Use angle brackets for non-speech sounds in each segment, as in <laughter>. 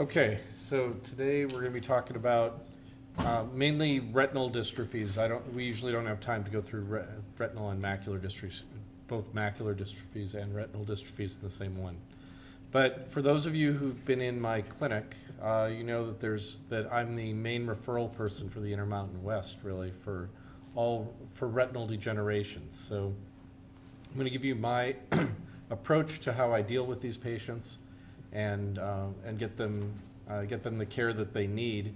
Okay, so today we're going to be talking about uh, mainly retinal dystrophies. I don't, we usually don't have time to go through re- retinal and macular dystrophies, both macular dystrophies and retinal dystrophies in the same one. But for those of you who've been in my clinic, uh, you know that there's that I'm the main referral person for the Intermountain West, really for all for retinal degenerations. So I'm going to give you my <clears throat> approach to how I deal with these patients and, uh, and get them, uh, get them the care that they need.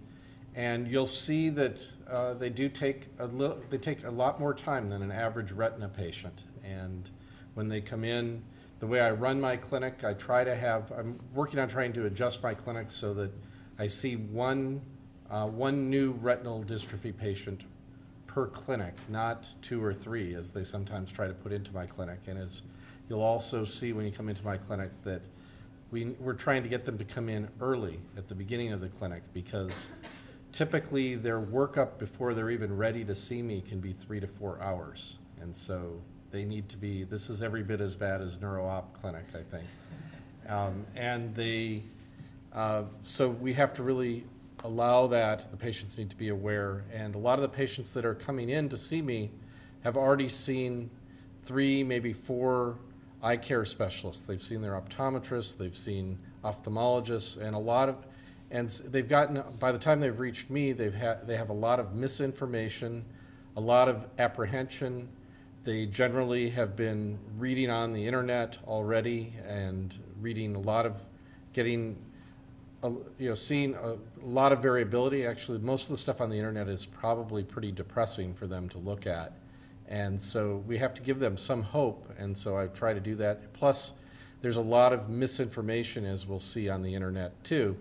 And you'll see that uh, they do take a little, they take a lot more time than an average retina patient. And when they come in, the way I run my clinic, I try to have, I'm working on trying to adjust my clinic so that I see one, uh, one new retinal dystrophy patient per clinic, not two or three, as they sometimes try to put into my clinic. And as you'll also see when you come into my clinic, that we, we're trying to get them to come in early at the beginning of the clinic because typically their workup before they're even ready to see me can be three to four hours. And so they need to be, this is every bit as bad as neuro-op clinic, I think. Um, and they, uh, so we have to really allow that. The patients need to be aware. And a lot of the patients that are coming in to see me have already seen three, maybe four eye care specialists. They've seen their optometrists, they've seen ophthalmologists, and a lot of, and they've gotten, by the time they've reached me, they've had, they have a lot of misinformation, a lot of apprehension. They generally have been reading on the internet already and reading a lot of, getting, a, you know, seeing a lot of variability. Actually, most of the stuff on the internet is probably pretty depressing for them to look at. And so we have to give them some hope, and so I try to do that. Plus, there's a lot of misinformation, as we'll see on the internet too,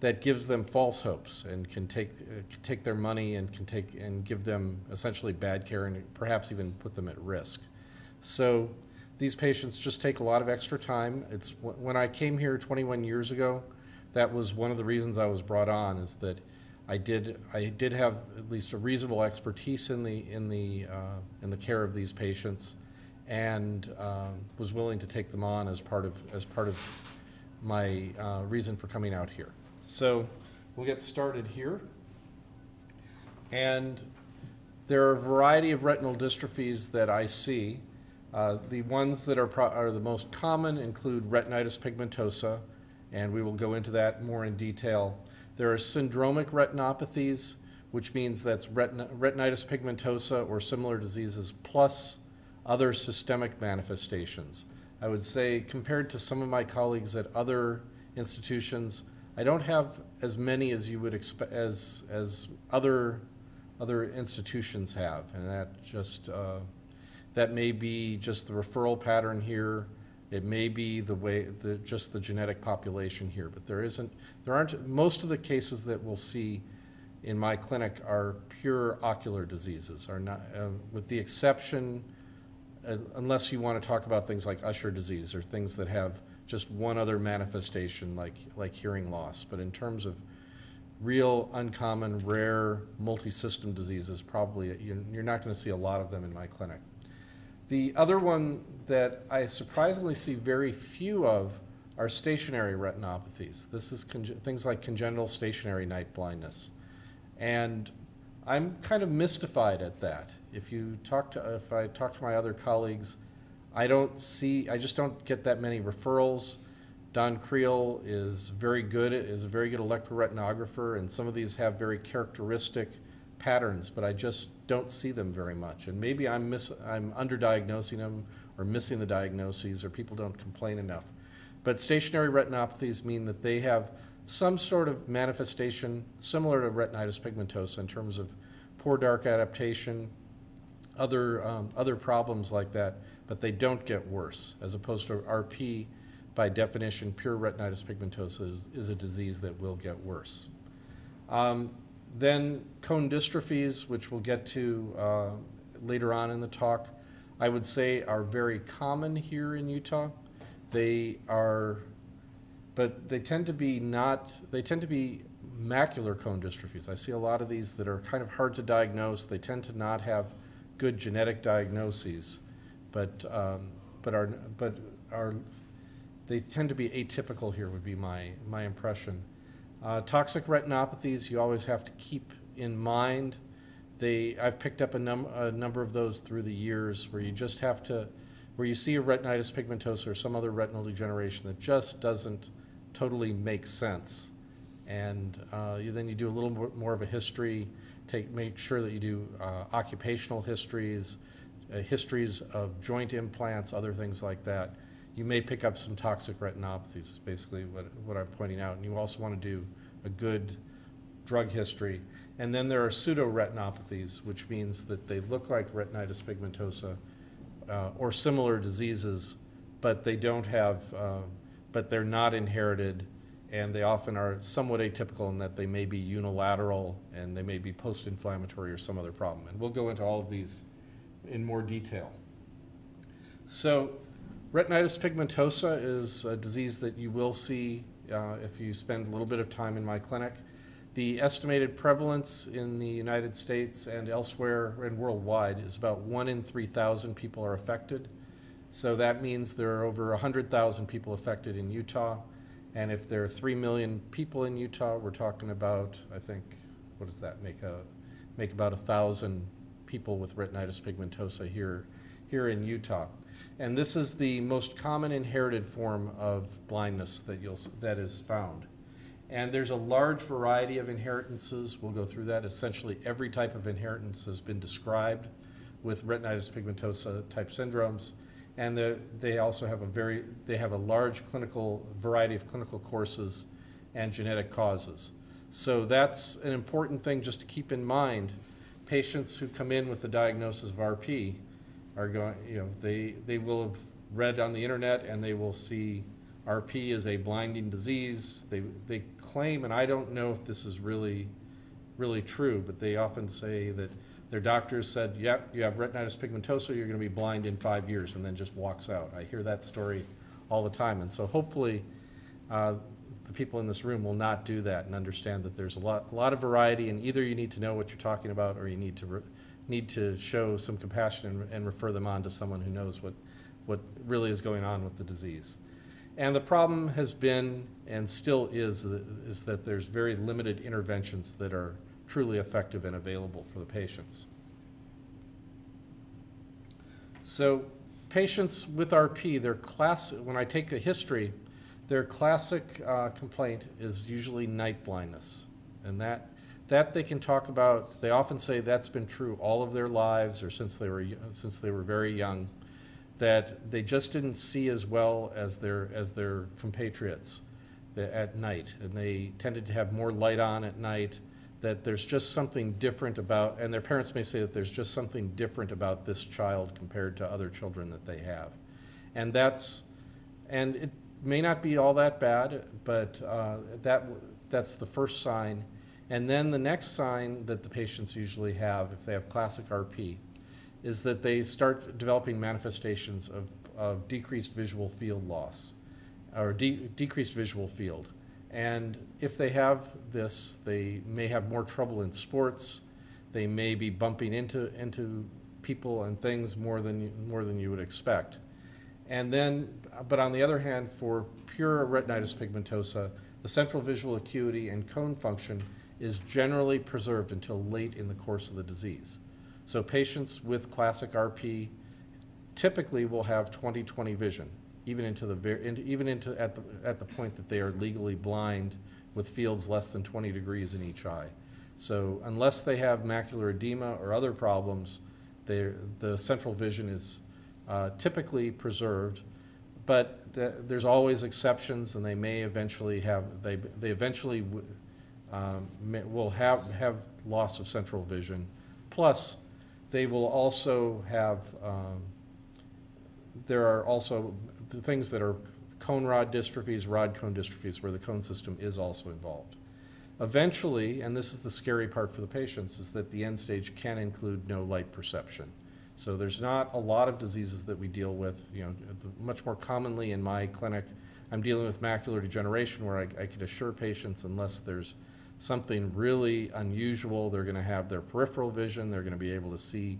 that gives them false hopes and can take uh, can take their money and can take and give them essentially bad care and perhaps even put them at risk. So these patients just take a lot of extra time. It's when I came here 21 years ago, that was one of the reasons I was brought on is that I did I did have at least a reasonable expertise in the in the uh, in the care of these patients, and uh, was willing to take them on as part of as part of my uh, reason for coming out here. So we'll get started here, and there are a variety of retinal dystrophies that I see. Uh, the ones that are, are the most common include retinitis pigmentosa, and we will go into that more in detail there are syndromic retinopathies, which means that's retin retinitis pigmentosa or similar diseases plus other systemic manifestations. I would say compared to some of my colleagues at other institutions, I don't have as many as you would expect as as other other institutions have, and that just uh, that may be just the referral pattern here. It may be the way, the, just the genetic population here, but there isn't, there aren't, most of the cases that we'll see in my clinic are pure ocular diseases, are not, uh, with the exception, uh, unless you want to talk about things like Usher disease or things that have just one other manifestation like, like hearing loss. But in terms of real, uncommon, rare, multi-system diseases, probably you're not going to see a lot of them in my clinic. The other one that I surprisingly see very few of are stationary retinopathies. This is things like congenital stationary night blindness. And I'm kind of mystified at that. If you talk to, if I talk to my other colleagues, I don't see, I just don't get that many referrals. Don Creel is very good, is a very good electroretinographer, and some of these have very characteristic patterns, but I just don't see them very much. And maybe I'm, miss, I'm underdiagnosing them or missing the diagnoses or people don't complain enough. But stationary retinopathies mean that they have some sort of manifestation similar to retinitis pigmentosa in terms of poor dark adaptation, other, um, other problems like that, but they don't get worse, as opposed to RP, by definition, pure retinitis pigmentosa is, is a disease that will get worse. Um, then cone dystrophies, which we'll get to uh, later on in the talk, I would say are very common here in Utah. They are, but they tend to be not, they tend to be macular cone dystrophies. I see a lot of these that are kind of hard to diagnose. They tend to not have good genetic diagnoses, but, um, but, are, but are, they tend to be atypical here would be my, my impression. Uh, toxic retinopathies, you always have to keep in mind. They, I've picked up a, num- a number of those through the years where you just have to, where you see a retinitis pigmentosa or some other retinal degeneration that just doesn't totally make sense. And uh, you, then you do a little more, more of a history, take, make sure that you do uh, occupational histories, uh, histories of joint implants, other things like that. You may pick up some toxic retinopathies, is basically what, what I'm pointing out. And you also want to do a good drug history. And then there are pseudoretinopathies, which means that they look like retinitis pigmentosa uh, or similar diseases, but they don't have, uh, but they're not inherited, and they often are somewhat atypical in that they may be unilateral and they may be post-inflammatory or some other problem. And we'll go into all of these in more detail. So retinitis pigmentosa is a disease that you will see uh, if you spend a little bit of time in my clinic. The estimated prevalence in the United States and elsewhere and worldwide is about one in 3,000 people are affected. So that means there are over 100,000 people affected in Utah. And if there are 3 million people in Utah, we're talking about, I think, what does that make? A, make about a 1,000 people with retinitis pigmentosa here, here in Utah. And this is the most common inherited form of blindness that, you'll, that is found. And there's a large variety of inheritances. We'll go through that. Essentially, every type of inheritance has been described with retinitis pigmentosa type syndromes. And the, they also have a very, they have a large clinical variety of clinical courses and genetic causes. So that's an important thing just to keep in mind. Patients who come in with the diagnosis of RP are going, you know, they, they will have read on the internet and they will see RP is a blinding disease. They, they claim, and I don't know if this is really, really true, but they often say that their doctors said, yep, you have retinitis pigmentosa, you're going to be blind in five years, and then just walks out. I hear that story all the time. And so hopefully uh, the people in this room will not do that and understand that there's a lot, a lot of variety, and either you need to know what you're talking about or you need to, need to show some compassion and, and refer them on to someone who knows what, what really is going on with the disease. And the problem has been, and still is, is that there's very limited interventions that are truly effective and available for the patients. So patients with RP, their class, when I take the history, their classic uh, complaint is usually night blindness. And that, that they can talk about, they often say that's been true all of their lives or since they were, since they were very young that they just didn't see as well as their, as their compatriots at night. And they tended to have more light on at night, that there's just something different about, and their parents may say that there's just something different about this child compared to other children that they have. And that's, and it may not be all that bad, but uh, that, that's the first sign. And then the next sign that the patients usually have, if they have classic RP, is that they start developing manifestations of, of decreased visual field loss or de decreased visual field. And if they have this, they may have more trouble in sports. They may be bumping into, into people and things more than, more than you would expect. And then, but on the other hand, for pure retinitis pigmentosa, the central visual acuity and cone function is generally preserved until late in the course of the disease. So patients with classic RP typically will have 20/20 vision, even into the even into at the at the point that they are legally blind with fields less than 20 degrees in each eye. So unless they have macular edema or other problems, the central vision is uh, typically preserved, but the, there's always exceptions, and they may eventually have they they eventually um, will have have loss of central vision. Plus, they will also have, um, there are also the things that are cone rod dystrophies, rod cone dystrophies, where the cone system is also involved. Eventually, and this is the scary part for the patients, is that the end stage can include no light perception. So there's not a lot of diseases that we deal with. You know, much more commonly in my clinic, I'm dealing with macular degeneration, where I, I can assure patients unless there's something really unusual. They're going to have their peripheral vision. They're going to be able to see,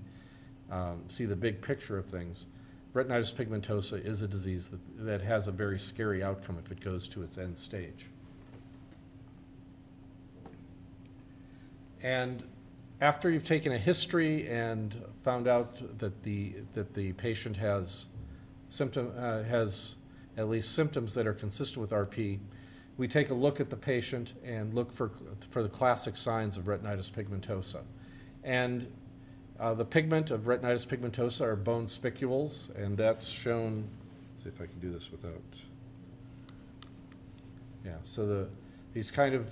um, see the big picture of things. Retinitis pigmentosa is a disease that, that has a very scary outcome if it goes to its end stage. And after you've taken a history and found out that the, that the patient has symptom, uh, has at least symptoms that are consistent with RP, we take a look at the patient and look for, for the classic signs of retinitis pigmentosa. And uh, the pigment of retinitis pigmentosa are bone spicules, and that's shown, see if I can do this without, yeah, so the, these kind of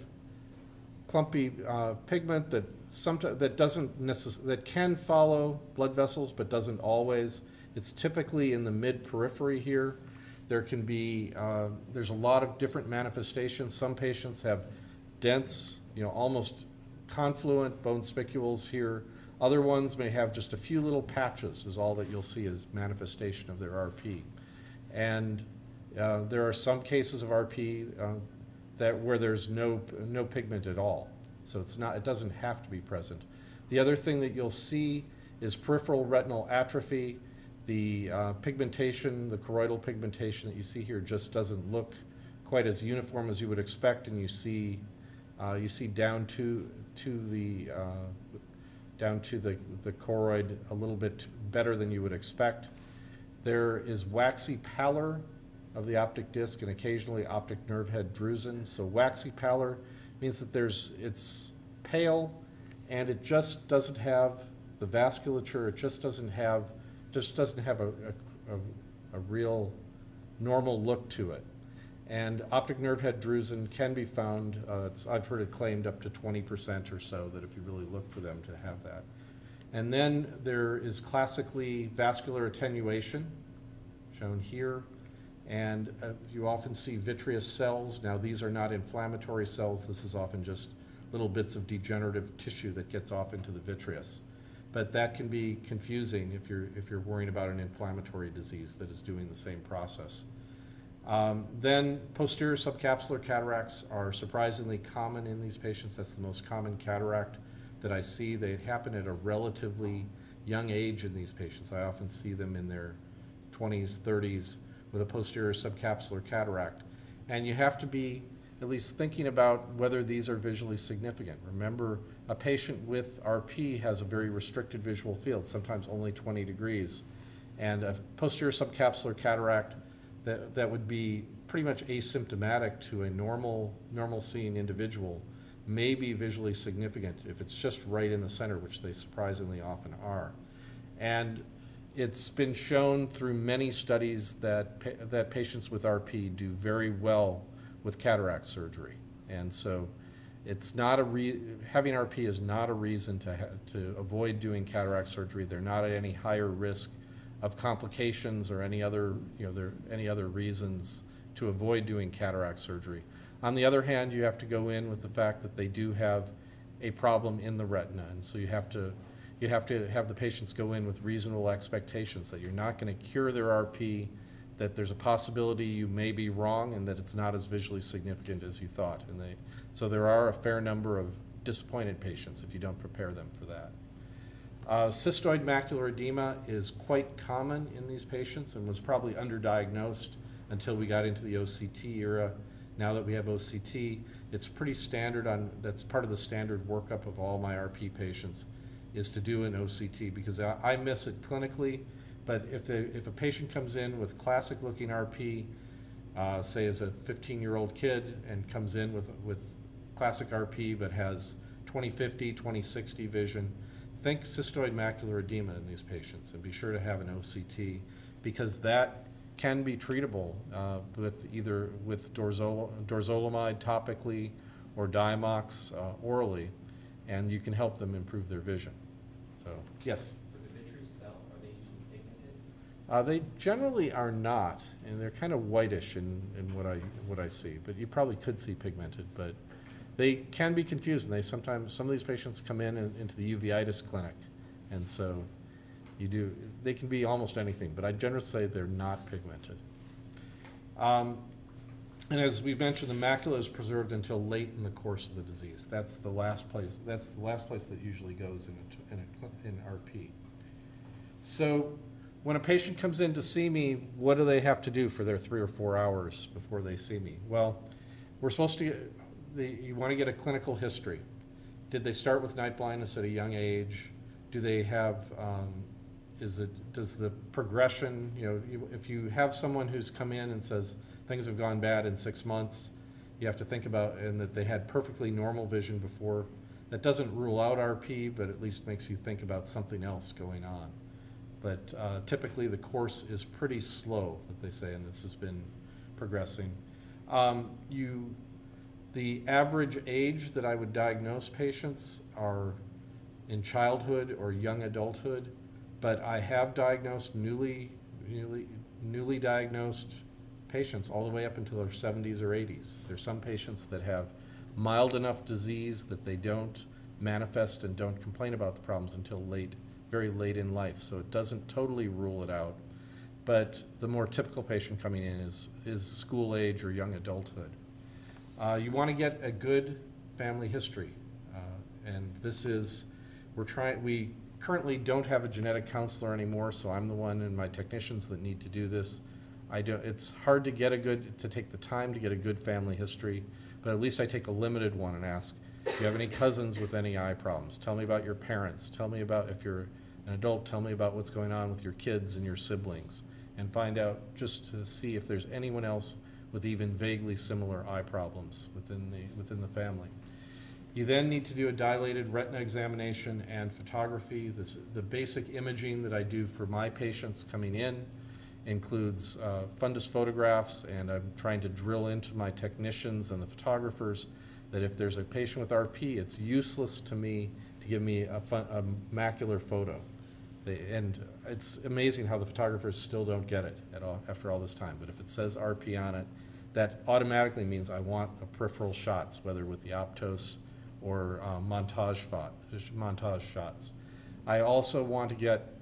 clumpy uh, pigment that sometimes, that doesn't necess, that can follow blood vessels, but doesn't always. It's typically in the mid-periphery here. There can be, uh, there's a lot of different manifestations. Some patients have dense, you know, almost confluent bone spicules here. Other ones may have just a few little patches is all that you'll see as manifestation of their RP. And uh, there are some cases of RP uh, that where there's no, no pigment at all. So it's not, it doesn't have to be present. The other thing that you'll see is peripheral retinal atrophy. The uh, pigmentation, the choroidal pigmentation that you see here just doesn't look quite as uniform as you would expect, and you see, uh, you see down to, to the, uh, down to the, the choroid a little bit better than you would expect. There is waxy pallor of the optic disc and occasionally optic nerve head drusen. So waxy pallor means that there's, it's pale and it just doesn't have the vasculature, it just doesn't have, just doesn't have a, a, a, a real normal look to it. And optic nerve head drusen can be found, uh, I've heard it claimed up to 20% or so, that if you really look for them to have that. And then there is classically vascular attenuation, shown here. And uh, you often see vitreous cells. Now, these are not inflammatory cells. This is often just little bits of degenerative tissue that gets off into the vitreous. But that can be confusing if you're, if you're worrying about an inflammatory disease that is doing the same process. Um, then posterior subcapsular cataracts are surprisingly common in these patients. That's the most common cataract that I see. They happen at a relatively young age in these patients. I often see them in their 20s, 30s with a posterior subcapsular cataract. And you have to be at least thinking about whether these are visually significant. Remember, a patient with RP has a very restricted visual field, sometimes only 20 degrees. And a posterior subcapsular cataract that, that would be pretty much asymptomatic to a normal, normal seeing individual may be visually significant if it's just right in the center, which they surprisingly often are. And it's been shown through many studies that, pa that patients with RP do very well with cataract surgery. And so it's not a re having RP is not a reason to, to avoid doing cataract surgery. They're not at any higher risk of complications or any other, you know, there, any other reasons to avoid doing cataract surgery. On the other hand, you have to go in with the fact that they do have a problem in the retina, and so you have to you have to have the patients go in with reasonable expectations that you're not going to cure their RP, that there's a possibility you may be wrong, and that it's not as visually significant as you thought. And they, so there are a fair number of disappointed patients if you don't prepare them for that. Uh, cystoid macular edema is quite common in these patients and was probably underdiagnosed until we got into the OCT era. Now that we have OCT, it's pretty standard on, that's part of the standard workup of all my RP patients is to do an OCT because I, I miss it clinically, but if, the, if a patient comes in with classic looking RP, uh, say as a 15 year old kid and comes in with, with classic RP but has 2050, 2060 vision, think cystoid macular edema in these patients and be sure to have an OCT because that can be treatable uh, with either with dorzol dorzolamide topically or Diamox uh, orally, and you can help them improve their vision. So, yes? For the vitreous cell, are they usually pigmented? Uh, they generally are not, and they're kind of whitish in, in what I, what I see, but you probably could see pigmented, but they can be confused, and they sometimes, some of these patients come in, in into the uveitis clinic, and so you do, they can be almost anything, but I generally say they're not pigmented. Um, and as we mentioned, the macula is preserved until late in the course of the disease. That's the last place. That's the last place that usually goes in a, in, a, in RP. So, when a patient comes in to see me, what do they have to do for their three or four hours before they see me? Well, we're supposed to. Get, the, you want to get a clinical history, did they start with night blindness at a young age? Do they have, um, is it, does the progression, you know, if you have someone who's come in and says, things have gone bad in six months, you have to think about, and that they had perfectly normal vision before, that doesn't rule out RP, but at least makes you think about something else going on. But uh, typically, the course is pretty slow, that they say, and this has been progressing. Um, You, the average age that I would diagnose patients are in childhood or young adulthood, but I have diagnosed newly, newly, newly diagnosed patients all the way up until their seventies or eighties. There's some patients that have mild enough disease that they don't manifest and don't complain about the problems until late, very late in life. So it doesn't totally rule it out. But the more typical patient coming in is, is school age or young adulthood. Uh, you want to get a good family history. Uh, and this is, we're trying, we currently don't have a genetic counselor anymore, so I'm the one and my technicians that need to do this. I don't, it's hard to get a good, to take the time to get a good family history, but at least I take a limited one and ask, do you have any cousins with any eye problems? Tell me about your parents. Tell me about, if you're an adult, tell me about what's going on with your kids and your siblings. And find out, just to see if there's anyone else with even vaguely similar eye problems within the, within the family. You then need to do a dilated retina examination and photography. This, the basic imaging that I do for my patients coming in includes uh, fundus photographs, and I'm trying to drill into my technicians and the photographers that if there's a patient with RP, it's useless to me to give me a, fun, a macular photo. They, and it's amazing how the photographers still don't get it at all after all this time. But if it says RP on it, that automatically means I want the peripheral shots, whether with the Optos or uh, montage, shot, montage shots. I also want to get,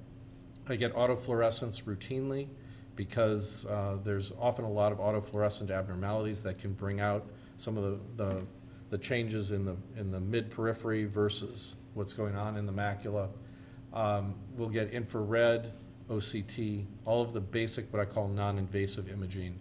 I get autofluorescence routinely because uh, there's often a lot of autofluorescent abnormalities that can bring out some of the, the, the changes in the, in the mid-periphery versus what's going on in the macula. Um, We'll get infrared, OCT, all of the basic, what I call non-invasive imaging.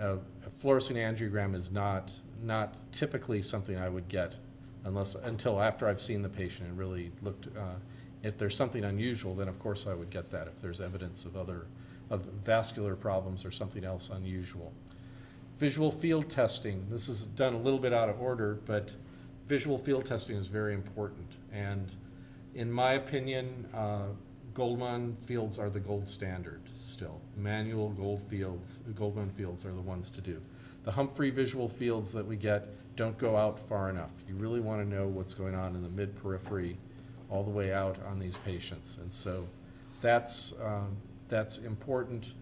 Uh, A fluorescein angiogram is not, not typically something I would get unless, until after I've seen the patient and really looked. uh, If there's something unusual, then of course I would get that, if there's evidence of other, of vascular problems or something else unusual. Visual field testing, this is done a little bit out of order, but visual field testing is very important. And in my opinion, uh, Goldmann fields are the gold standard still. Manual gold fields, Goldmann fields are the ones to do. The Humphrey visual fields that we get don't go out far enough. You really want to know what's going on in the mid-periphery all the way out on these patients. And so that's, um, that's important.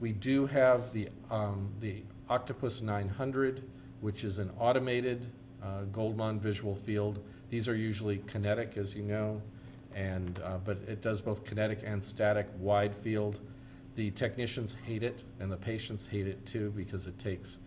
We do have the, um, the Octopus 900, which is an automated uh, Goldmann visual field. These are usually kinetic, as you know, and, uh, but it does both kinetic and static wide field. The technicians hate it, and the patients hate it too, because it takes,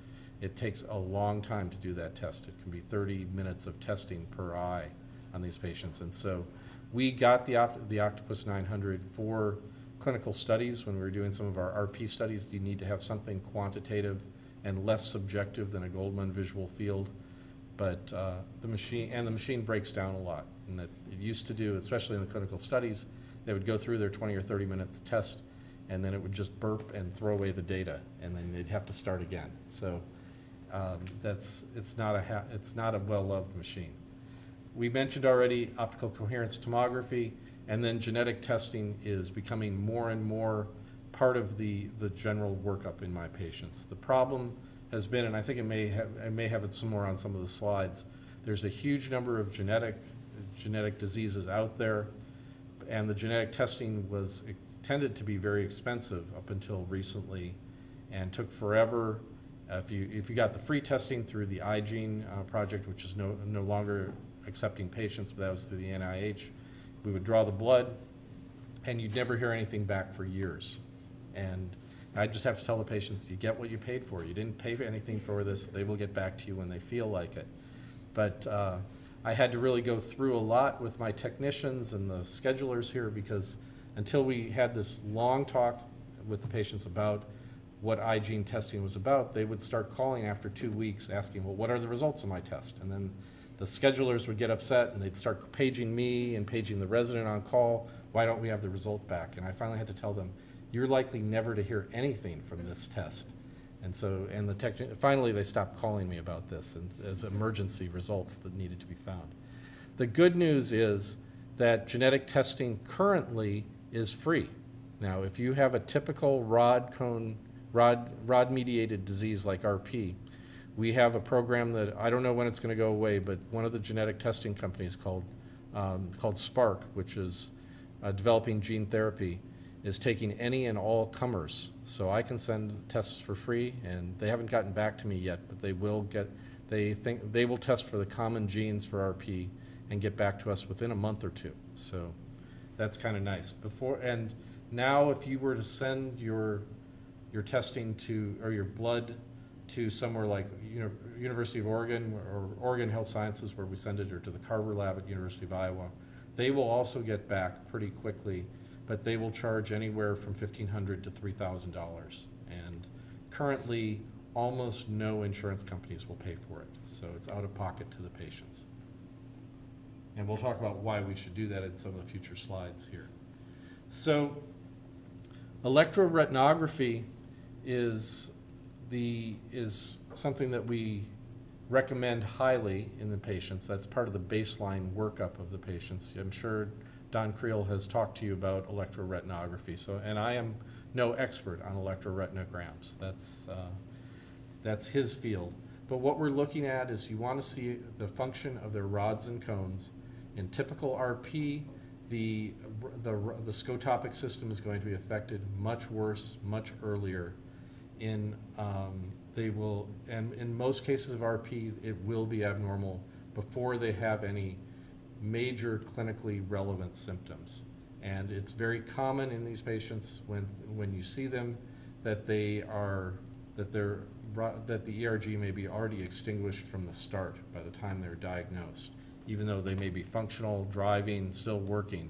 it takes a long time to do that test. It can be 30 minutes of testing per eye on these patients. And so we got the, Oct- the Octopus 900 for clinical studies. When we were doing some of our RP studies, you need to have something quantitative and less subjective than a Goldmann visual field. But uh, the machine, and the machine breaks down a lot. And that it used to do, especially in the clinical studies, they would go through their 20 or 30 minutes test, and then it would just burp and throw away the data, and then they'd have to start again. So um, that's, it's not a, it's not a well-loved machine. We mentioned already optical coherence tomography, and then genetic testing is becoming more and more part of the, the general workup in my patients. The problem has been, and I think it may have, I may have it somewhere on some of the slides, there's a huge number of genetic, genetic diseases out there, and the genetic testing was, tended to be very expensive up until recently, and took forever. Uh, If you, if you got the free testing through the eyeGENE uh, project, which is no, no longer accepting patients, but that was through the NIH, we would draw the blood, and you'd never hear anything back for years. And I just have to tell the patients, you get what you paid for. You didn't pay for anything for this. They will get back to you when they feel like it. But uh, I had to really go through a lot with my technicians and the schedulers here because until we had this long talk with the patients about what eyeGENE testing was about, they would start calling after two weeks asking, well, what are the results of my test? And then the schedulers would get upset and they'd start paging me and paging the resident on call, why don't we have the result back? And I finally had to tell them, you're likely never to hear anything from this test. And so, and the tech, finally, they stopped calling me about this and as emergency results that needed to be found. The good news is that genetic testing currently is free. Now, if you have a typical rod cone, rod, rod mediated disease like RP, we have a program that, I don't know when it's gonna go away, but one of the genetic testing companies called, um, called Spark, which is uh, developing gene therapy, is taking any and all comers. So I can send tests for free, and they haven't gotten back to me yet, but they will get, they think, they will test for the common genes for RP and get back to us within a month or two. So that's kind of nice. Before, and now if you were to send your, your testing to, or your blood to somewhere like Uni- University of Oregon or Oregon Health Sciences where we send it, or to the Carver Lab at University of Iowa, they will also get back pretty quickly, but they will charge anywhere from 1,500 to three thousand dollars. And currently, almost no insurance companies will pay for it, so it's out of pocket to the patients. And we'll talk about why we should do that in some of the future slides here. So, electroretinography is the, is something that we recommend highly in the patients. That's part of the baseline workup of the patients. I'm sure Don Creel has talked to you about electroretinography, so, and I am no expert on electroretinograms. That's, uh, that's his field. But what we're looking at is you want to see the function of their rods and cones. In typical RP, the, the, the scotopic system is going to be affected much worse, much earlier. In, um, they will, and in most cases of RP, it will be abnormal before they have any major clinically relevant symptoms. And it's very common in these patients when, when you see them that they are, that they're, that the ERG may be already extinguished from the start by the time they're diagnosed. Even though they may be functional, driving, still working,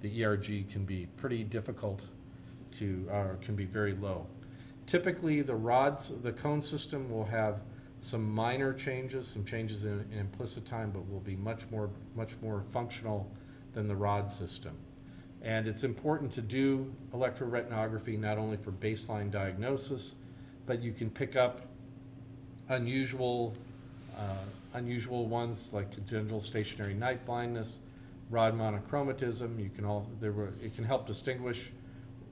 the ERG can be pretty difficult to, uh, can be very low. Typically, the rods, the cone system will have some minor changes, some changes in, in implicit time, but will be much more, much more functional than the rod system. And it's important to do electroretinography not only for baseline diagnosis, but you can pick up unusual, uh, unusual ones like congenital stationary night blindness, rod monochromatism. You can all, there were, it can help distinguish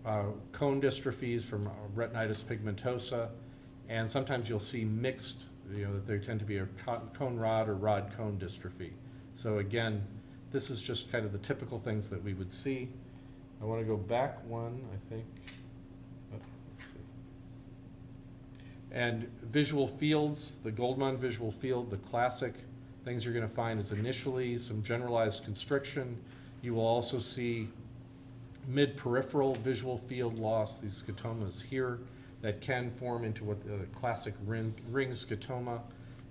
uh, cone dystrophies from retinitis pigmentosa. And sometimes you'll see mixed, you know, that they tend to be a cone rod or rod cone dystrophy. So again, this is just kind of the typical things that we would see. I want to go back one, I think. Oh. And visual fields, the Goldmann visual field, the classic things you're going to find is initially some generalized constriction. You will also see mid-peripheral visual field loss, these scotomas here, that can form into what the classic ring, ring scotoma.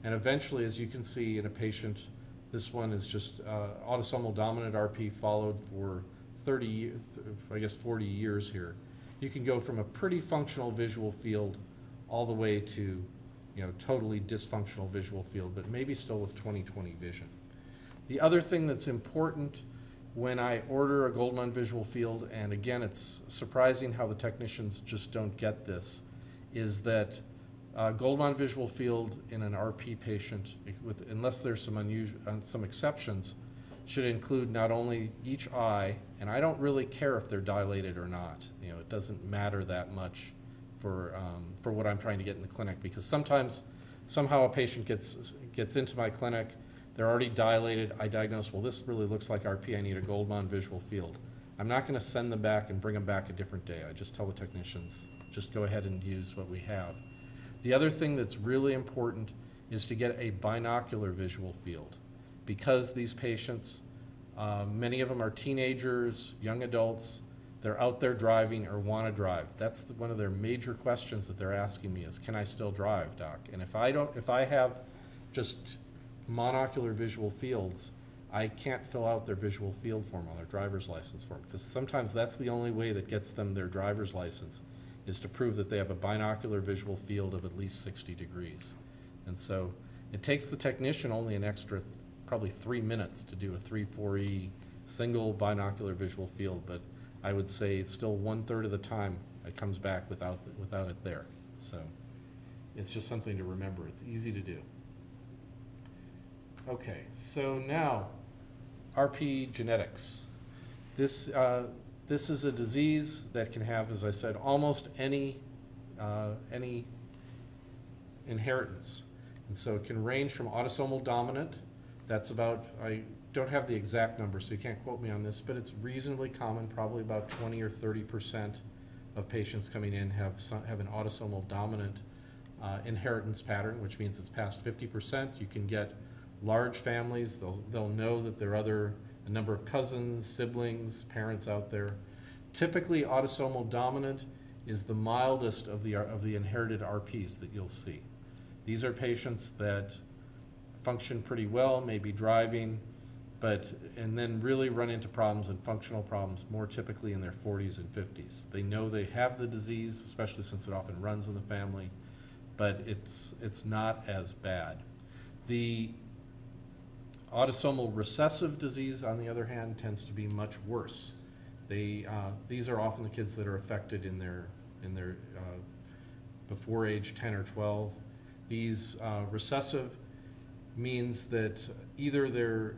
And eventually, as you can see in a patient, this one is just uh, autosomal dominant RP followed for 30, I guess 40 years here. You can go from a pretty functional visual field all the way to, you know, totally dysfunctional visual field, but maybe still with 20/20 vision. The other thing that's important when I order a Goldmann visual field, and again, it's surprising how the technicians just don't get this, is that uh, Goldmann visual field in an RP patient, with, unless there's some unusual, some exceptions, should include not only each eye, and I don't really care if they're dilated or not. You know, it doesn't matter that much for, um, for what I'm trying to get in the clinic, because sometimes, somehow a patient gets, gets into my clinic, they're already dilated, I diagnose, well, this really looks like RP, I need a Goldmann visual field. I'm not gonna send them back and bring them back a different day, I just tell the technicians, just go ahead and use what we have. The other thing that's really important is to get a binocular visual field. Because these patients, um, many of them are teenagers, young adults, they're out there driving or want to drive. That's the- one of their major questions that they're asking me is, can I still drive, doc? And if I don't, if I have just monocular visual fields, I can't fill out their visual field form on their driver's license form, because sometimes that's the only way that gets them their driver's license, is to prove that they have a binocular visual field of at least sixty degrees. And so, it takes the technician only an extra th- probably three minutes to do a three, four E single binocular visual field, but I would say still one-third of the time it comes back without, without it there. So it's just something to remember. It's easy to do. Okay, so now, RP genetics. This, uh, this is a disease that can have, as I said, almost any, uh, any inheritance. And so it can range from autosomal dominant, that's about, I don't have the exact number, so you can't quote me on this, but it's reasonably common, probably about twenty or thirty percent of patients coming in have some, have an autosomal dominant uh, inheritance pattern, which means it's past fifty percent. You can get large families, they'll, they'll know that there are other, a number of cousins, siblings, parents out there. Typically, autosomal dominant is the mildest of the, of the inherited RPs that you'll see. These are patients that function pretty well, maybe driving, but, and then really run into problems and functional problems more typically in their forties and fifties. They know they have the disease, especially since it often runs in the family, but it's, it's not as bad. The autosomal recessive disease, on the other hand, tends to be much worse. They, uh, these are often the kids that are affected in their, in their, uh, before age ten or twelve. These, uh, recessive means that either their,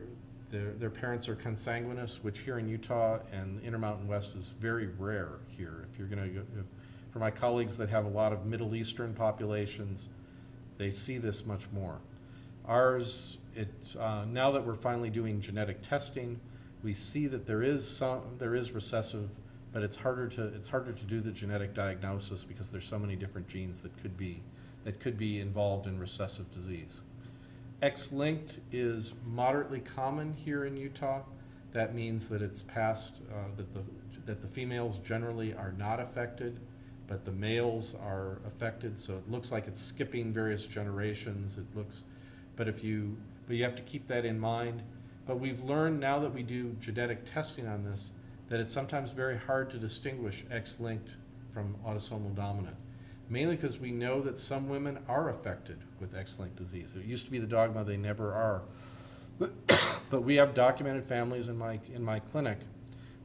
their, their parents are consanguineous, which here in Utah and Intermountain West is very rare here. If you're gonna if, for my colleagues that have a lot of Middle Eastern populations, they see this much more. Ours, it, uh, now that we're finally doing genetic testing, we see that there is some, there is recessive, but it's harder to, it's harder to do the genetic diagnosis because there's so many different genes that could be, that could be involved in recessive disease. X-linked is moderately common here in Utah. That means that it's passed, uh, that the, that the females generally are not affected, but the males are affected, so it looks like it's skipping various generations. It looks, but if you, but you have to keep that in mind. But we've learned now that we do genetic testing on this, that it's sometimes very hard to distinguish X-linked from autosomal dominant. Mainly because we know that some women are affected with X-linked disease. It used to be the dogma they never are. <coughs> But we have documented families in my, in my clinic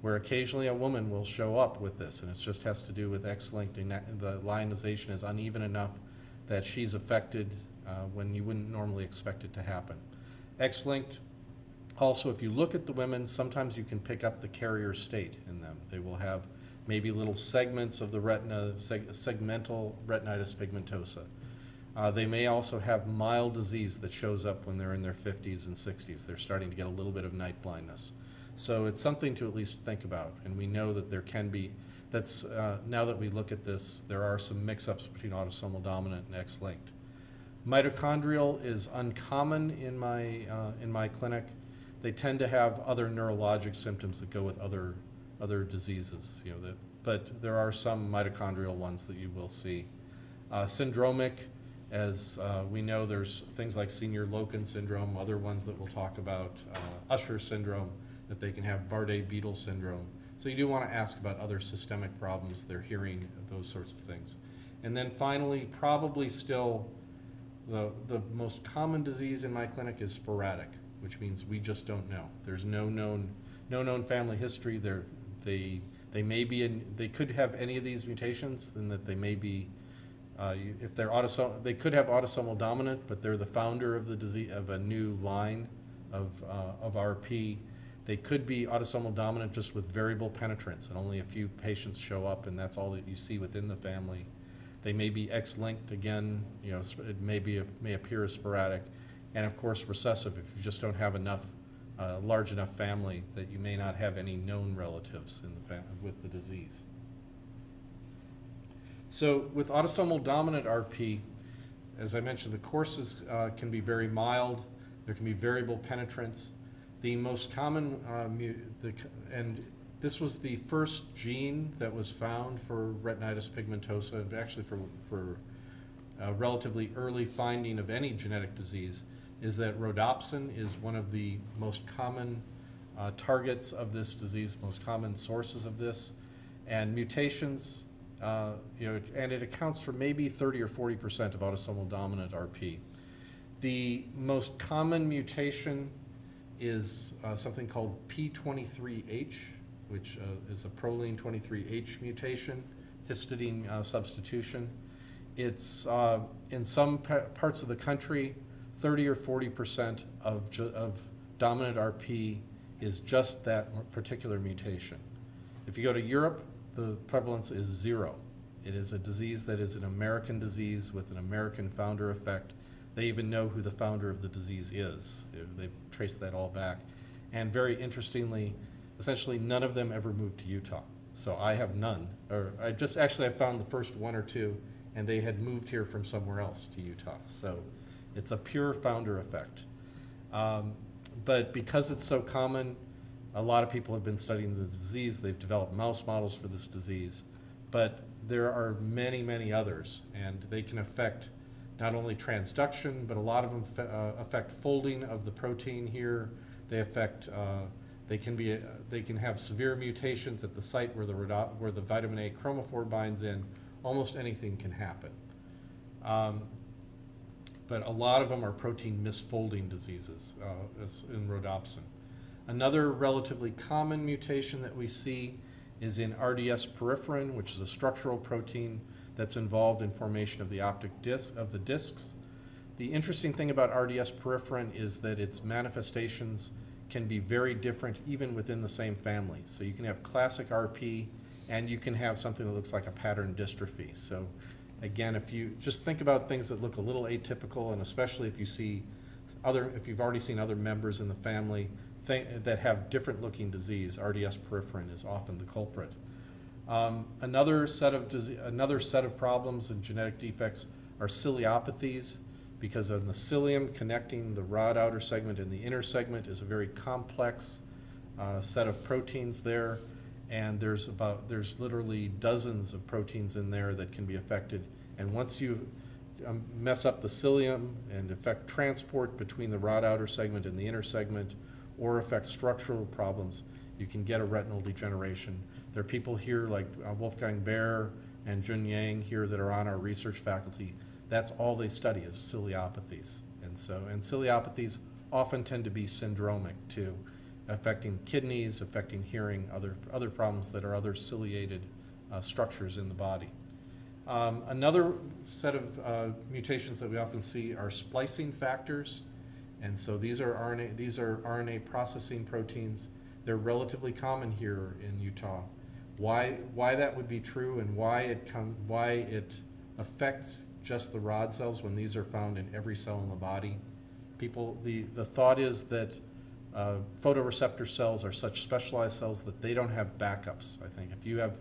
where occasionally a woman will show up with this, and it just has to do with X-linked, and the lyonization is uneven enough that she's affected uh, when you wouldn't normally expect it to happen. X-linked, also, if you look at the women, sometimes you can pick up the carrier state in them. They will have maybe little segments of the retina, seg- segmental retinitis pigmentosa. Uh, they may also have mild disease that shows up when they're in their 50s and 60s. They're starting to get a little bit of night blindness. So it's something to at least think about. And we know that there can be, that's, uh, now that we look at this, there are some mix-ups between autosomal dominant and X-linked. Mitochondrial is uncommon in my, uh, in my clinic. They tend to have other neurologic symptoms that go with other, other diseases, you know, that, but there are some mitochondrial ones that you will see. Uh, syndromic, as uh, we know, there's things like Senior-Loken syndrome, other ones that we'll talk about, uh, Usher syndrome, that they can have Bardet-Biedl syndrome. So you do want to ask about other systemic problems, their hearing, those sorts of things. And then finally, probably still, the, the most common disease in my clinic is sporadic, which means we just don't know. There's no known, no known family history. They're, they, they may be in, they could have any of these mutations, then that they may be, uh, if they're autosomal, they could have autosomal dominant, but they're the founder of the disease, of a new line of, uh, of RP. They could be autosomal dominant just with variable penetrance, and only a few patients show up, and that's all that you see within the family. They may be X-linked, again, you know, it may be, may appear as sporadic. And of course, recessive, if you just don't have enough, uh, large enough family, that you may not have any known relatives in the with the disease. So with autosomal dominant RP, as I mentioned, the courses uh, can be very mild. There can be variable penetrance. The most common, uh, the, and this was the first gene that was found for retinitis pigmentosa, and actually for, for a relatively early finding of any genetic disease, is that rhodopsin is one of the most common uh, targets of this disease, most common sources of this. And mutations, uh, you know, and it accounts for maybe 30 or 40 percent of autosomal dominant RP. The most common mutation is uh, something called P23H, which uh, is a proline 23H mutation, histidine uh, substitution. It's uh, in some pa- parts of the country, 30 or 40 percent of, of dominant RP is just that particular mutation. If you go to Europe, the prevalence is zero. It is a disease that is an American disease with an American founder effect. They even know who the founder of the disease is. They've traced that all back. And very interestingly, essentially none of them ever moved to Utah. So I have none, or I just, actually I found the first one or two, and they had moved here from somewhere else to Utah. So it's a pure founder effect. Um, but because it's so common, a lot of people have been studying the disease. They've developed mouse models for this disease. But there are many, many others, and they can affect not only transduction, but a lot of them uh, affect folding of the protein here. They affect, uh, they can be, uh, they can have severe mutations at the site where the, where the vitamin A chromophore binds in. Almost anything can happen. Um, but a lot of them are protein misfolding diseases uh, in rhodopsin. Another relatively common mutation that we see is in RDS peripherin, which is a structural protein that's involved in formation of the optic disc of the discs. The interesting thing about RDS peripherin is that its manifestations can be very different even within the same family. So you can have classic RP and you can have something that looks like a pattern dystrophy. So again, if you just think about things that look a little atypical and especially if you see other, if you've already seen other members in the family that have different looking disease, RDS peripherin is often the culprit. Um, another set of another set of problems and genetic defects are ciliopathies, because of the cilium connecting the rod outer segment and the inner segment is a very complex uh, set of proteins there, and there's about there's literally dozens of proteins in there that can be affected. And once you um, mess up the cilium and affect transport between the rod outer segment and the inner segment, or affect structural problems, you can get a retinal degeneration. There are people here like uh, Wolfgang Baehr and Jun Yang here that are on our research faculty. That's all they study is ciliopathies. And so, and ciliopathies often tend to be syndromic too, affecting kidneys, affecting hearing, other, other problems that are other ciliated uh, structures in the body. Um, another set of uh, mutations that we often see are splicing factors. And so these are RNA, these are RNA processing proteins. They're relatively common here in Utah. Why, why that would be true and why it come, why it affects just the rod cells when these are found in every cell in the body. People, the, the thought is that uh, photoreceptor cells are such specialized cells that they don't have backups, I think. If you have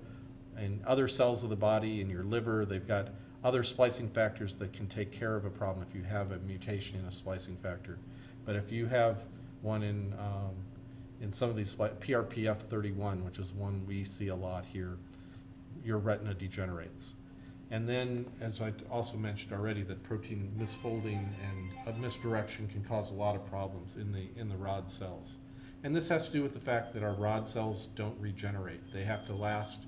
in other cells of the body, in your liver, they've got other splicing factors that can take care of a problem if you have a mutation in a splicing factor. But if you have one in, um, in some of these, spli- PRPF31, which is one we see a lot here, your retina degenerates. And then, as I also mentioned already, that protein misfolding and misdirection can cause a lot of problems in the, in the rod cells. And this has to do with the fact that our rod cells don't regenerate. They have to last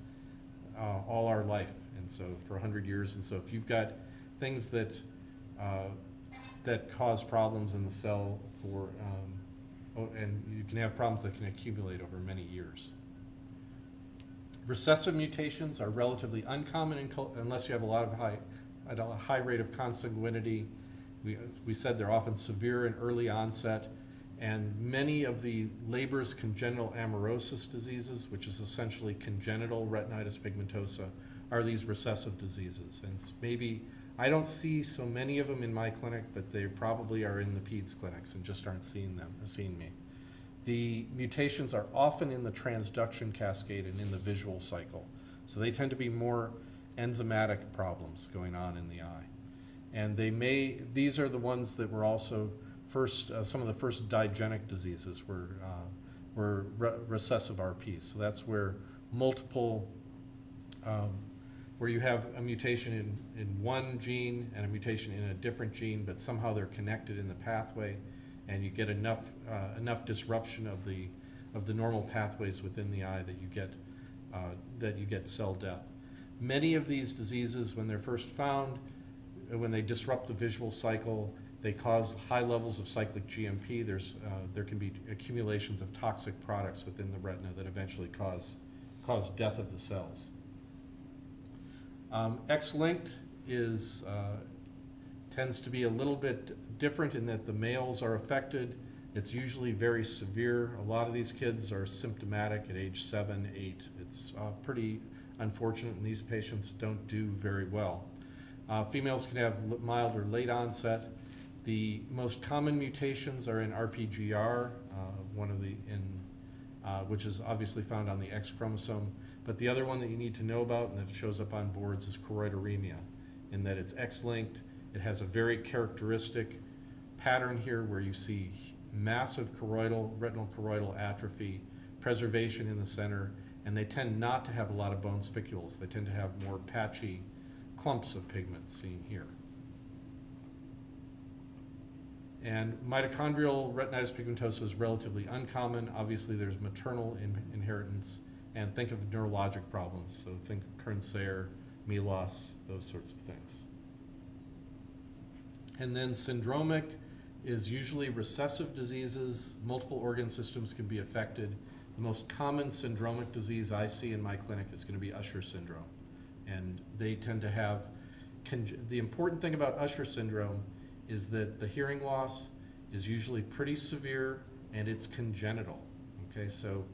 uh, all our life, and so for 100 years. And so if you've got things that, uh, that cause problems in the cell for, um, oh, and you can have problems that can accumulate over many years. Recessive mutations are relatively uncommon unless you have a lot of high, at a high rate of consanguinity. We, we said they're often severe and early onset, and many of the Leber's congenital amaurosis diseases, which is essentially congenital retinitis pigmentosa, are these recessive diseases. And maybe, I don't see so many of them in my clinic, but they probably are in the peds clinics and just aren't seeing them, seeing me. The mutations are often in the transduction cascade and in the visual cycle. So they tend to be more enzymatic problems going on in the eye. And they may, these are the ones that were also first, uh, some of the first digenic diseases were, uh, were re- recessive RPs. So that's where multiple, um, where you have a mutation in, in one gene and a mutation in a different gene, but somehow they're connected in the pathway, and you get enough, uh, enough disruption of the, of the normal pathways within the eye that you get, uh, that you get cell death. Many of these diseases, when they're first found, uh, when they disrupt the visual cycle, They cause high levels of cyclic GMP. There's, uh, there can be accumulations of toxic products within the retina that eventually cause, cause death of the cells. Um, X-linked is, uh, tends to be a little bit different in that the males are affected. It's usually very severe. A lot of these kids are symptomatic at age seven, eight. It's uh, pretty unfortunate, and these patients don't do very well. Uh, females can have mild or late onset. The most common mutations are in RPGR, uh, one of the in, uh, which is obviously found on the X chromosome. But the other one that you need to know about and that shows up on boards is choroideremia, in that it's X-linked. It has a very characteristic pattern here where you see massive choroidal, retinal choroidal atrophy, preservation in the center, and they tend not to have a lot of bone spicules. They tend to have more patchy clumps of pigment seen here. And mitochondrial retinitis pigmentosa is relatively uncommon. Obviously, there's maternal in- inheritance, and think of neurologic problems. So think of Kearns-Sayre, MELAS, those sorts of things. And then syndromic is usually recessive diseases. Multiple organ systems can be affected. The most common syndromic disease I see in my clinic is going to be Usher syndrome. And they tend to have, the important thing about Usher syndrome is that the hearing loss is usually pretty severe and it's congenital. Okay, so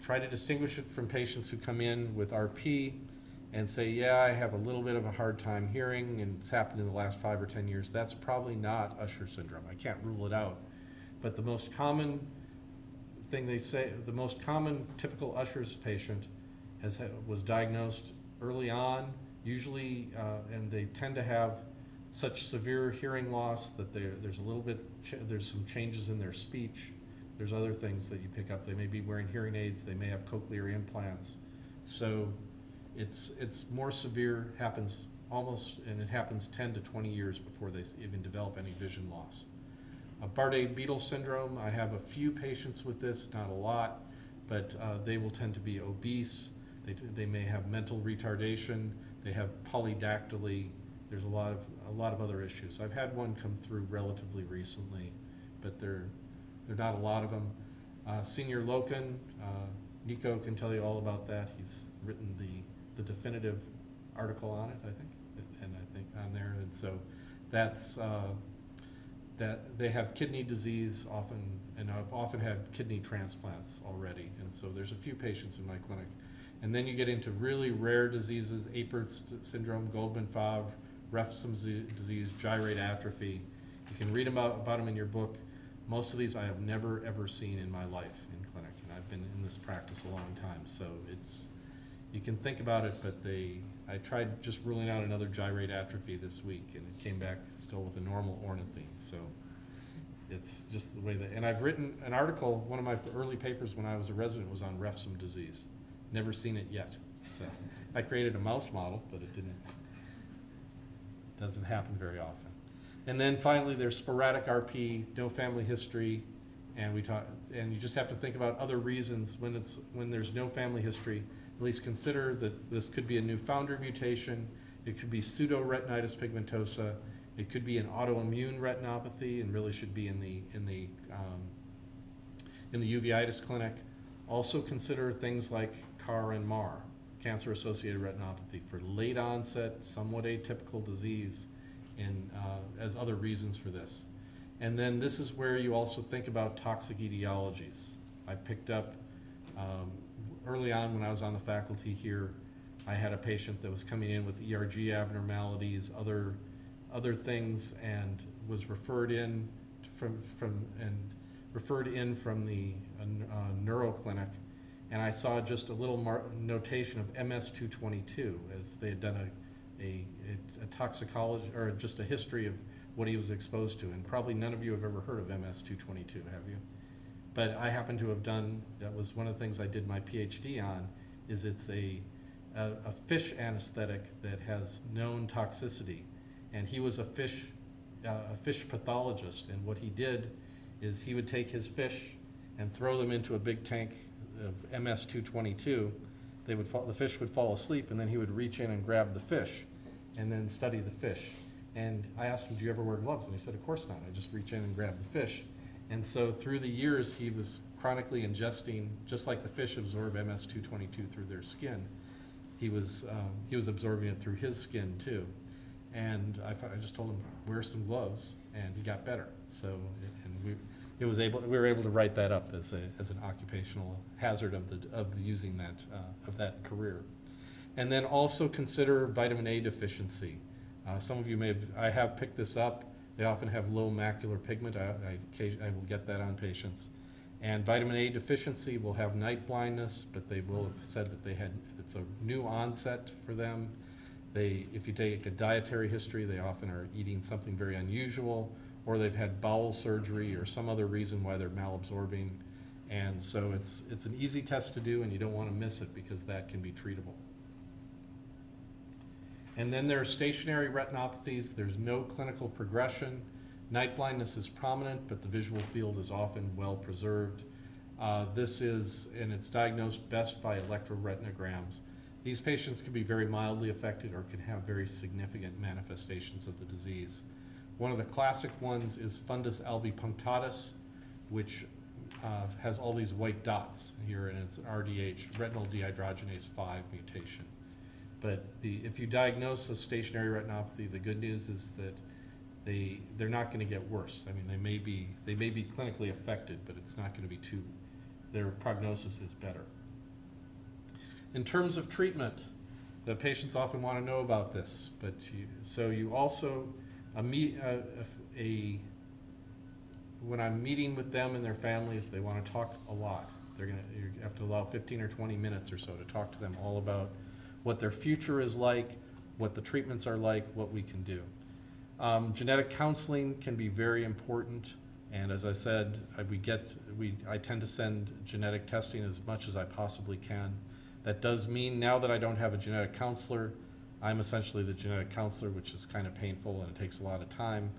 try to distinguish it from patients who come in with RP and say, yeah, I have a little bit of a hard time hearing and it's happened in the last five or 10 years. That's probably not Usher syndrome. I can't rule it out. But the most common thing they say, the most common typical Usher's patient has, was diagnosed early on, usually, uh, and they tend to have such severe hearing loss that there's a little bit, there's some changes in their speech. There's other things that you pick up. They may be wearing hearing aids, they may have cochlear implants. So it's, it's more severe, happens almost, and it happens ten to twenty years before they even develop any vision loss. Uh, Bardet-Biedl syndrome, I have a few patients with this, not a lot, but uh, they will tend to be obese. They, they may have mental retardation, they have polydactyly, there's a lot of, a lot of other issues. I've had one come through relatively recently, but there, there are not a lot of them. Uh, Senior-Loken, uh, Nico can tell you all about that. He's written the, the definitive article on it, I think, and I think on there, and so that's, uh, that they have kidney disease often, and I've often had kidney transplants already, and so there's a few patients in my clinic. And then you get into really rare diseases, Apert syndrome, Goldmann-Favre, Refsum z- disease, gyrate atrophy. You can read about, about them in your book. Most of these I have never, ever seen in my life in clinic, and I've been in this practice a long time, so it's, you can think about it, but they, I tried just ruling out another gyrate atrophy this week, and it came back still with a normal ornithine, so it's just the way that, and I've written an article, one of my early papers when I was a resident was on Refsum disease. Never seen it yet, so, <laughs> I created a mouse model, but it didn't, doesn't happen very often. And then finally, there's sporadic RP, no family history, and we talk, and you just have to think about other reasons when it's, when there's no family history. At least consider that this could be a new founder mutation, it could be pseudoretinitis pigmentosa, it could be an autoimmune retinopathy and really should be in the, in the, um, in the uveitis clinic. Also consider things like CAR and MAR, cancer-associated retinopathy, for late onset, somewhat atypical disease, and uh, as other reasons for this. And then this is where you also think about toxic etiologies. I picked up um, early on when I was on the faculty here. I had a patient that was coming in with ERG abnormalities, other other things, and was referred in from from and referred in from the uh, uh, neuro clinic. And I saw just a little notation of MS222 as they had done a, a, a toxicology, or just a history of what he was exposed to. And probably none of you have ever heard of MS222, have you? But I happen to have done, that was one of the things I did my PhD on, is it's a, a, a fish anesthetic that has known toxicity. And he was a fish, uh, a fish pathologist, and what he did is he would take his fish and throw them into a big tank of MS222. They would fall, the fish would fall asleep, and then he would reach in and grab the fish, and then study the fish. And I asked him, do you ever wear gloves? And he said, of course not. I just reach in and grab the fish. And so through the years, he was chronically ingesting, just like the fish absorb MS-222 through their skin, he was, um, he was absorbing it through his skin too. And I, I just told him, wear some gloves, and he got better. So, and we, it was able, we were able to write that up as a, as an occupational hazard of the, of using that, uh, of that career. And then also consider vitamin A deficiency. Uh, some of you may have, I have picked this up. They often have low macular pigment. I, I, I will get that on patients. And vitamin A deficiency will have night blindness, but they will have said that they had, it's a new onset for them. They, if you take a dietary history, they often are eating something very unusual, or they've had bowel surgery or some other reason why they're malabsorbing. And so it's, it's an easy test to do, and you don't want to miss it because that can be treatable. And then there are stationary retinopathies. There's no clinical progression. Night blindness is prominent, but the visual field is often well preserved. Uh, this is, and it's diagnosed best by electroretinograms. These patients can be very mildly affected or can have very significant manifestations of the disease. One of the classic ones is fundus albipunctatus, which uh, has all these white dots here, and it's an RDH, retinal dehydrogenase 5 mutation. But the, if you diagnose a stationary retinopathy, the good news is that they, they're not gonna get worse. I mean, they may be, they may be clinically affected, but it's not gonna be too, their prognosis is better. In terms of treatment, the patients often wanna know about this, but you, so you also, a a, a, when I'm meeting with them and their families, they wanna talk a lot. They're gonna, you have to allow fifteen or twenty minutes or so to talk to them all about what their future is like, what the treatments are like, what we can do. Um, genetic counseling can be very important, and as I said, I, we get, we, I tend to send genetic testing as much as I possibly can. That does mean now that I don't have a genetic counselor, I'm essentially the genetic counselor, which is kind of painful and it takes a lot of time.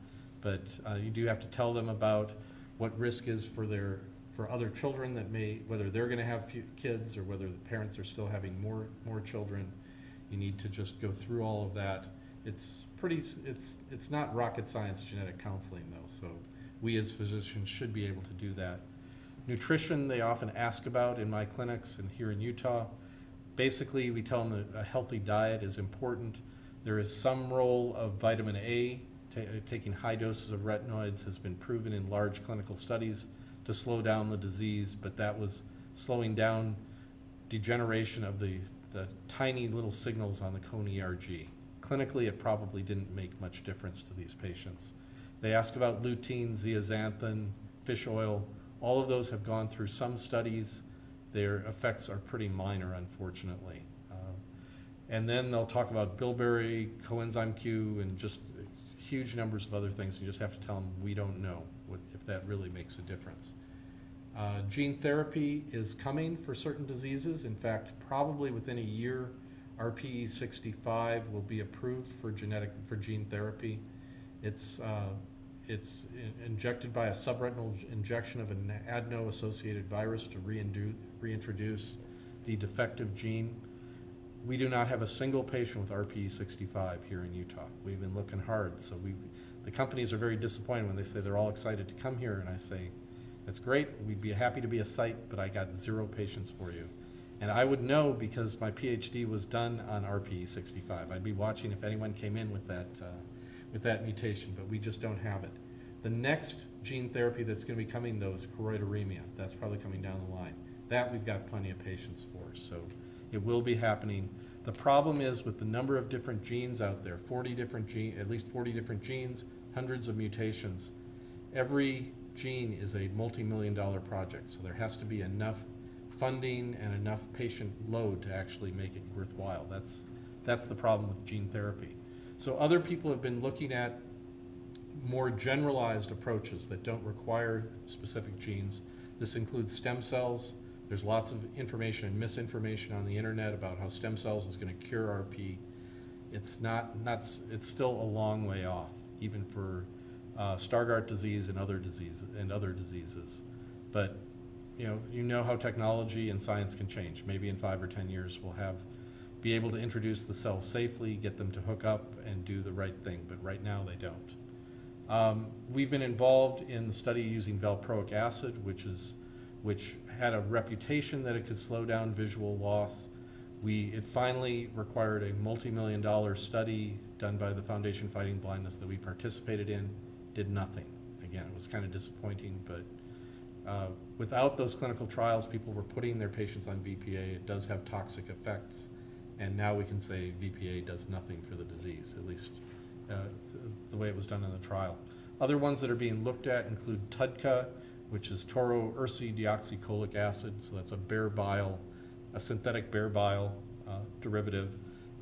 But uh, you do have to tell them about what risk is for their, for other children that may, whether they're gonna have few kids or whether the parents are still having more, more children. You need to just go through all of that. It's pretty, it's, it's not rocket science genetic counseling though, so we as physicians should be able to do that. Nutrition, they often ask about in my clinics and here in Utah. Basically, we tell them that a healthy diet is important. There is some role of vitamin A. Taking high doses of retinoids has been proven in large clinical studies to slow down the disease, but that was slowing down degeneration of the, the tiny little signals on the cone ERG. Clinically, it probably didn't make much difference to these patients. They ask about lutein, zeaxanthin, fish oil. All of those have gone through some studies. Their effects are pretty minor, unfortunately. Uh, And then they'll talk about bilberry, coenzyme Q, and just huge numbers of other things. You just have to tell them, we don't know that really makes a difference. Uh, Gene therapy is coming for certain diseases. In fact, probably within a year, RPE 65 will be approved for genetic, for gene therapy. It's, uh, it's in- injected by a subretinal injection of an adeno-associated virus to reintroduce the defective gene. We do not have a single patient with RPE 65 here in Utah. We've been looking hard, so we, the companies are very disappointed when they say they're all excited to come here, and I say, that's great, we'd be happy to be a site, but I got zero patients for you. And I would know because my PhD was done on RPE 65. I'd be watching if anyone came in with that, uh, with that mutation, but we just don't have it. The next gene therapy that's gonna be coming though is choroideremia. That's probably coming down the line. That we've got plenty of patients for, so it will be happening. The problem is with the number of different genes out there, forty different gene, at least forty different genes, hundreds of mutations. Every gene is a multi-million dollar project, so there has to be enough funding and enough patient load to actually make it worthwhile. That's, that's the problem with gene therapy. So other people have been looking at more generalized approaches that don't require specific genes. This includes stem cells. There's lots of information and misinformation on the internet about how stem cells is gonna cure RP. It's not, not, it's still a long way off, even for uh, Stargardt disease and other diseases, and other diseases. But, you know, you know how technology and science can change. Maybe in five or ten years, we'll have be able to introduce the cells safely, get them to hook up and do the right thing, but right now they don't. Um, we've been involved in the study using valproic acid, which is, which had a reputation that it could slow down visual loss. We, it finally required a multi-million dollar study done by the Foundation Fighting Blindness that we participated in, did nothing. Again, it was kind of disappointing, but uh, without those clinical trials, people were putting their patients on VPA. It does have toxic effects, and now we can say VPA does nothing for the disease, at least uh, th- the way it was done in the trial. Other ones that are being looked at include TUDCA, which is tauroursodeoxycholic acid, so that's a bear bile, a synthetic bear bile uh, derivative.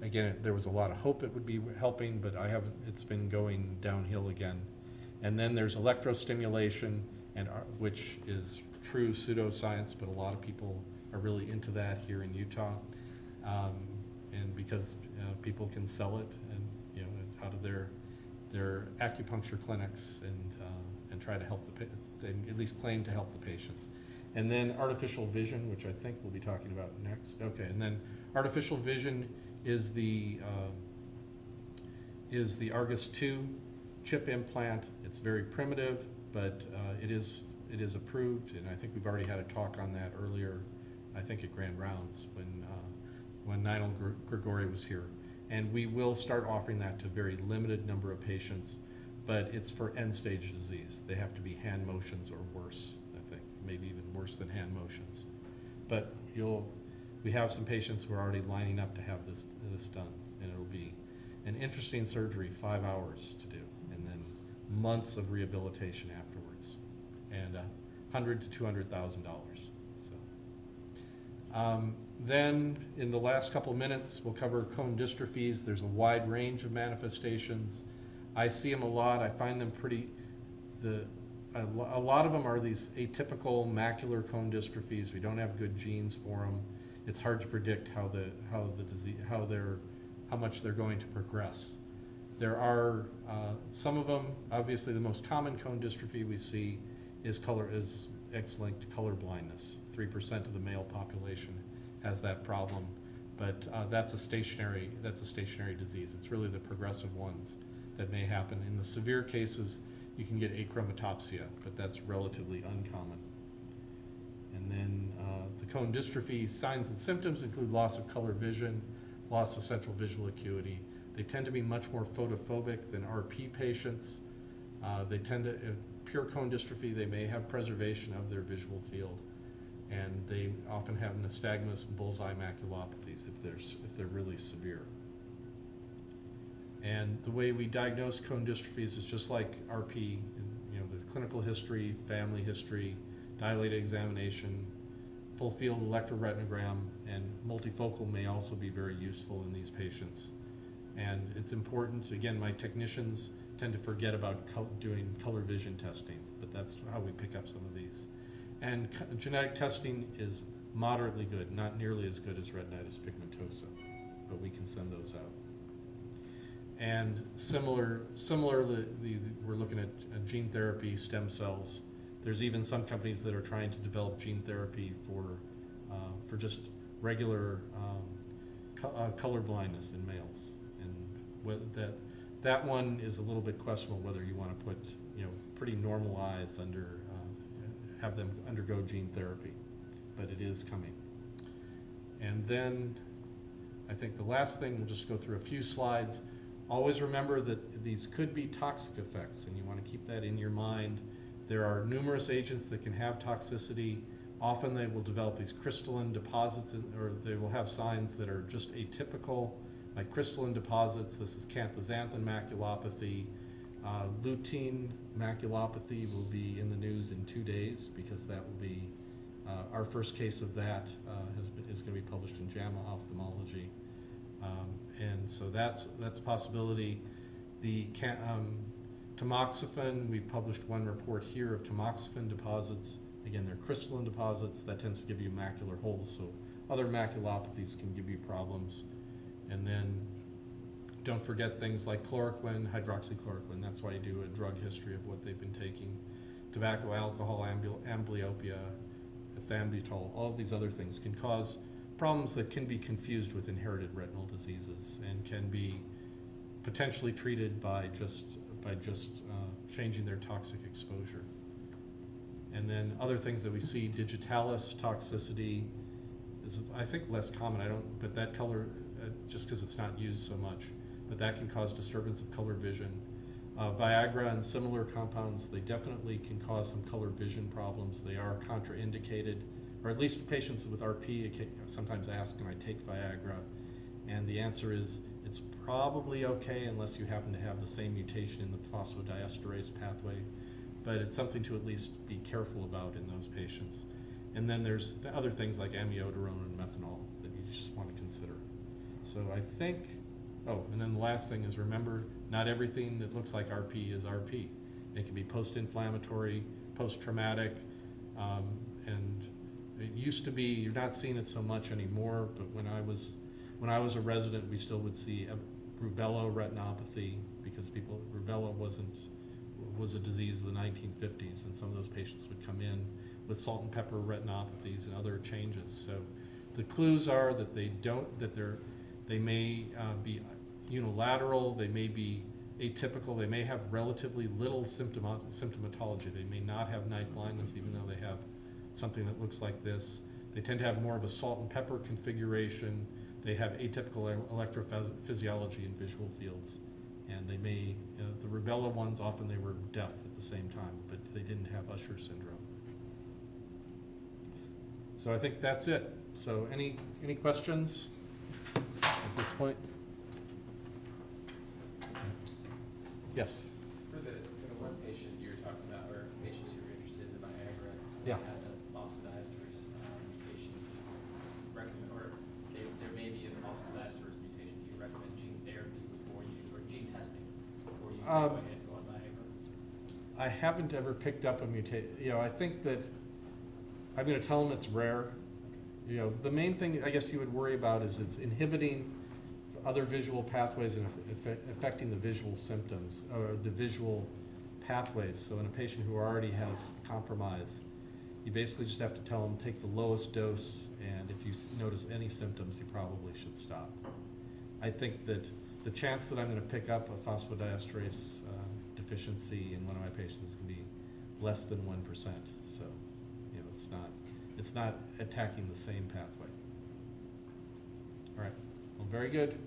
Again, it- there was a lot of hope it would be helping, but I have, it's been going downhill again. And then there's electrostimulation, and, ar- which is true pseudoscience, but a lot of people are really into that here in Utah. Um, and because, uh, people can sell it and, you know, out of their, their acupuncture clinics and, uh, and try to help the, they at least claim to help the patients. And then artificial vision, which I think we'll be talking about next. Okay, and then artificial vision is the, uh, is the Argus two chip implant. It's very primitive, but uh, it is, it is approved, and I think we've already had a talk on that earlier, I think at Grand Rounds, when, uh, when Nigel Gr- Grigori was here. And we will start offering that to a very limited number of patients, but it's for end-stage disease. They have to be hand motions or worse, I think, maybe even worse than hand motions. But you'll, we have some patients who are already lining up to have this, this done, and it'll be an interesting surgery, five hours to do, and then months of rehabilitation afterwards, and a hundred to two hundred thousand dollars, so. Um, then, in the last couple minutes, we'll cover cone dystrophies. There's a wide range of manifestations. I see them a lot. I find them pretty, the, a, lot of them are these atypical macular cone dystrophies. We don't have good genes for them. It's hard to predict how the, how the disease, how they're, how much they're going to progress. There are, uh, some of them, obviously the most common cone dystrophy we see is color, is X-linked color blindness. Three percent of the male population has that problem, but, uh, that's a stationary, that's a stationary disease. It's really the progressive ones that may happen. In the severe cases, you can get achromatopsia, but that's relatively uncommon. And then uh, the cone dystrophy signs and symptoms include loss of color vision, loss of central visual acuity. They tend to be much more photophobic than RP patients. Uh, They tend to, pure cone dystrophy, they may have preservation of their visual field. And they often have nystagmus and bullseye maculopathies if if they're really severe. And the way we diagnose cone dystrophies is just like RP, you know, the clinical history, family history, dilated examination, full field electroretinogram, and multifocal may also be very useful in these patients. And it's important, again, my technicians tend to forget about doing color vision testing, but that's how we pick up some of these. And genetic testing is moderately good, not nearly as good as retinitis pigmentosa, but we can send those out. And similar, similarly, the, we're looking at uh, gene therapy, stem cells. There's even some companies that are trying to develop gene therapy for, uh, for just regular, um, co- uh, color blindness in males. And that, that one is a little bit questionable whether you wanna put, you know, pretty normal eyes under, uh, have them undergo gene therapy, but it is coming. And then, I think the last thing, we'll just go through a few slides. Always remember that these could be toxic effects, and you want to keep that in your mind. There are numerous agents that can have toxicity. Often they will develop these crystalline deposits, in- or they will have signs that are just atypical, like crystalline deposits. This is canthaxanthin maculopathy. Uh, lutein maculopathy will be in the news in two days because that will be, uh, our first case of that uh, been, is going to be published in JAMA Ophthalmology. Um, and so that's, that's a possibility. The um, tamoxifen, we've published one report here of tamoxifen deposits. Again, they're crystalline deposits, that tends to give you macular holes, so other maculopathies can give you problems. And then, don't forget things like chloroquine, hydroxychloroquine, that's why you do a drug history of what they've been taking. Tobacco, alcohol, amblyopia, ethambutol, all these other things can cause problems that can be confused with inherited retinal diseases and can be potentially treated by just, by just uh, changing their toxic exposure. And then other things that we see, digitalis toxicity is, I think, less common. I don't, but that color, uh, just because it's not used so much, but that can cause disturbance of color vision. Uh, Viagra and similar compounds, they definitely can cause some color vision problems. They are contraindicated, or at least patients with RP sometimes ask, can I take Viagra? And the answer is, it's probably okay unless you happen to have the same mutation in the phosphodiesterase pathway. But it's something to at least be careful about in those patients. And then there's the other things like amiodarone and methanol that you just want to consider. So I think, oh, and then the last thing is remember, not everything that looks like RP is RP. It can be post-inflammatory, post-traumatic, um, it used to be, you're not seeing it so much anymore, but when I was, when I was a resident, we still would see rubella retinopathy, because people, rubella wasn't, was a disease of the nineteen fifties, and some of those patients would come in with salt and pepper retinopathies and other changes. So the clues are that they don't, that they're, they may uh, be unilateral, they may be atypical, they may have relatively little symptoma- symptomatology. They may not have night blindness even though they have something that looks like this. They tend to have more of a salt and pepper configuration. They have atypical electrophysiology and visual fields. And they may, uh, the rubella ones, often they were deaf at the same time, but they didn't have Usher syndrome. So I think that's it. So any, any questions at this point? Yes, For the, for the one patient you were talking about, or patients who were interested in the Viagra, Yeah. had the phosphodiesterase um, mutation. Recommend, or they, there may be a phosphodiesterase mutation. Do you recommend gene therapy before you, or gene testing before you say Um, go ahead and go on Viagra? I haven't ever picked up a mutation, you know, I think that, I'm gonna tell them it's rare. You know, the main thing I guess you would worry about is it's inhibiting other visual pathways and affecting the visual symptoms, or the visual pathways. So in a patient who already has compromise, you basically just have to tell them, take the lowest dose, and if you notice any symptoms, you probably should stop. I think that the chance that I'm gonna pick up a phosphodiesterase uh, deficiency in one of my patients is gonna be less than one percent, so, you know, it's not, it's not attacking the same pathway. All right, well, very good.